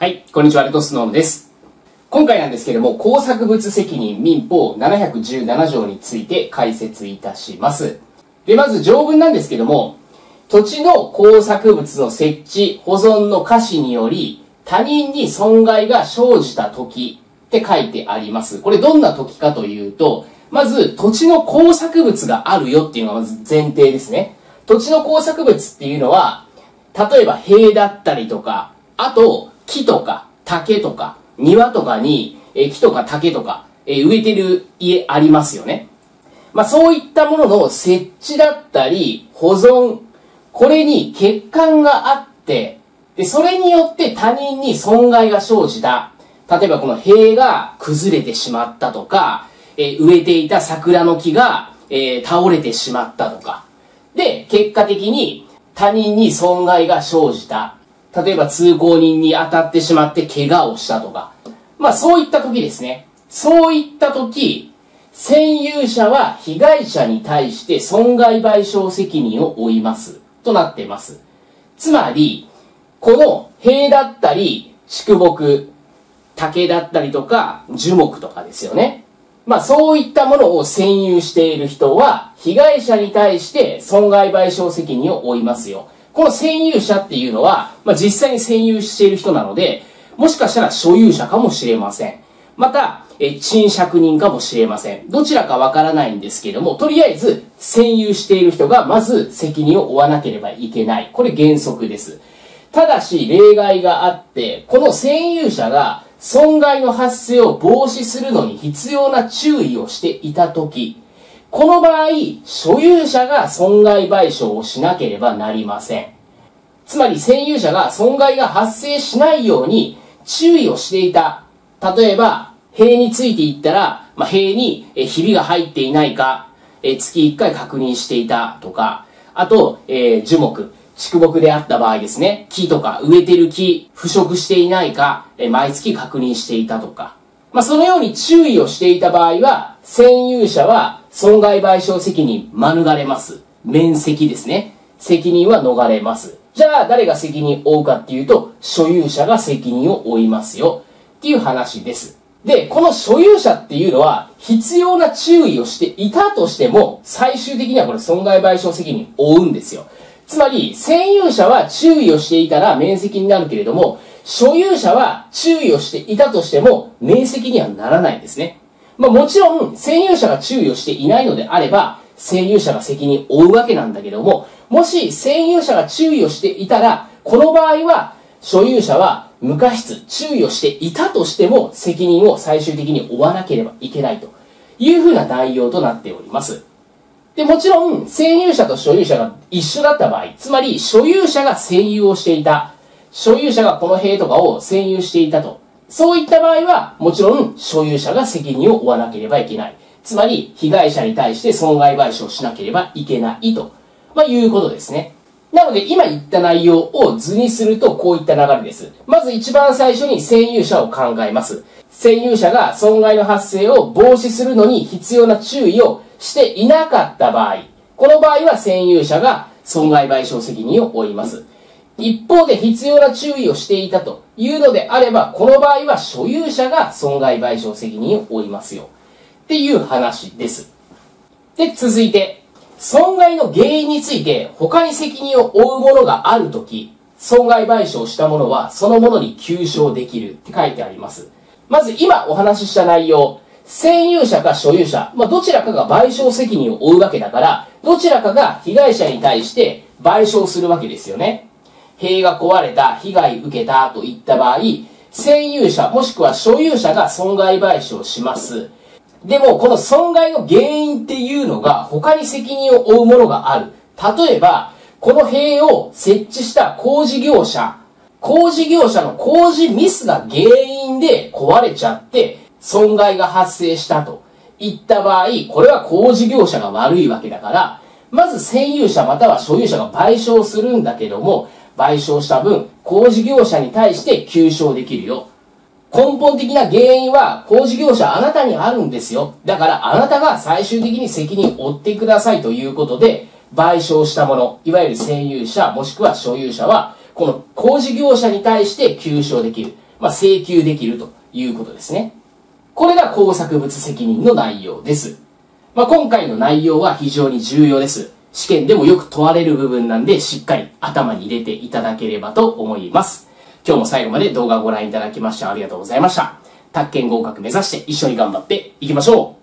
はい、こんにちは、レトスノームです。今回なんですけれども、工作物責任民法717条について解説いたします。で、まず条文なんですけども、土地の工作物の設置、保存の可視により、他人に損害が生じた時って書いてあります。これどんな時かというと、まず土地の工作物があるよっていうのがまず前提ですね。土地の工作物っていうのは、例えば塀だったりとか、あと木とか竹とか庭とかに、え木とか竹とか、え植えてる家ありますよね。まあそういったものの設置だったり保存、これに欠陥があって、で、それによって他人に損害が生じた。例えばこの塀が崩れてしまったとか、え植えていた桜の木が、え倒れてしまったとか。で、結果的に他人に損害が生じた。例えば通行人に当たってしまって怪我をしたとか。まあそういった時ですね。そういった時、占有者は被害者に対して損害賠償責任を負います。となっています。つまり、この塀だったり、宿木、竹だったりとか、樹木とかですよね。まあそういったものを占有している人は、被害者に対して損害賠償責任を負いますよ。この占有者っていうのは、まあ実際に占有している人なので、もしかしたら所有者かもしれません。また、え賃借人かもしれません。どちらかわからないんですけども、とりあえず占有している人がまず責任を負わなければいけない。これ原則です。ただし例外があって、この占有者が損害の発生を防止するのに必要な注意をしていたとき、この場合、所有者が損害賠償をしなければなりません。つまり占有者が損害が発生しないように注意をしていた。例えば、塀についていったら、まあ、塀にえひびが入っていないか、え月1回確認していたとか、あと、えー樹木、畜木であった場合ですね、木とか植えてる木、腐食していないか、え毎月確認していたとか。まあ、そのように注意をしていた場合は、占有者は損害賠償責任免れます。免責ですね。責任は逃れます。じゃあ、誰が責任を負うかっていうと、所有者が責任を負いますよ。っていう話です。で、この所有者っていうのは、必要な注意をしていたとしても、最終的にはこれ損害賠償責任を負うんですよ。つまり、占有者は注意をしていたら免責になるけれども、所有者は注意をしていたとしても、免責にはならないんですね。まあもちろん、占有者が注意をしていないのであれば、占有者が責任を負うわけなんだけども、もし占有者が注意をしていたら、この場合は、所有者は無過失、注意をしていたとしても、責任を最終的に負わなければいけないというふうな内容となっております。で、もちろん、占有者と所有者が一緒だった場合、つまり、所有者が占有をしていた、所有者がこの塀とかを占有していたと。そういった場合は、もちろん、所有者が責任を負わなければいけない。つまり、被害者に対して損害賠償しなければいけないと、まあ、いうことですね。なので、今言った内容を図にすると、こういった流れです。まず一番最初に占有者を考えます。占有者が損害の発生を防止するのに必要な注意をしていなかった場合、この場合は占有者が損害賠償責任を負います。一方で必要な注意をしていたというのであれば、この場合は所有者が損害賠償責任を負いますよ。っていう話です。で、続いて、損害の原因について他に責任を負うものがあるとき、損害賠償したものはそのものに求償できるって書いてあります。まず今お話しした内容、占有者か所有者、まあ、どちらかが賠償責任を負うわけだから、どちらかが被害者に対して賠償するわけですよね。塀が壊れた、被害受けたといった場合、占有者もしくは所有者が損害賠償します。でも、この損害の原因っていうのが他に責任を負うものがある。例えば、この塀を設置した工事業者、工事業者の工事ミスが原因で壊れちゃって損害が発生したといった場合、これは工事業者が悪いわけだから、まず占有者または所有者が賠償するんだけども、賠償した分、工事業者に対して求償できるよ。根本的な原因は工事業者あなたにあるんですよ。だからあなたが最終的に責任を負ってくださいということで、賠償したもの、いわゆる占有者もしくは所有者は、この工事業者に対して求償できる。まあ、請求できるということですね。これが工作物責任の内容です。まあ、今回の内容は非常に重要です。試験でもよく問われる部分なんで、しっかり頭に入れていただければと思います。今日も最後まで動画をご覧いただきましてありがとうございました。宅建合格目指して一緒に頑張っていきましょう